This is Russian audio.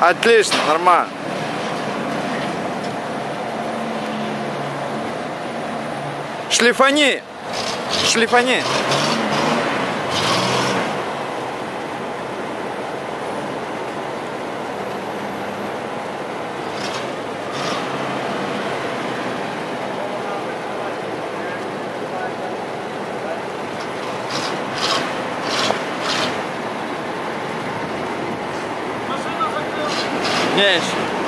Отлично, нормально. Шлифани. Шлифани. Yes. Yeah,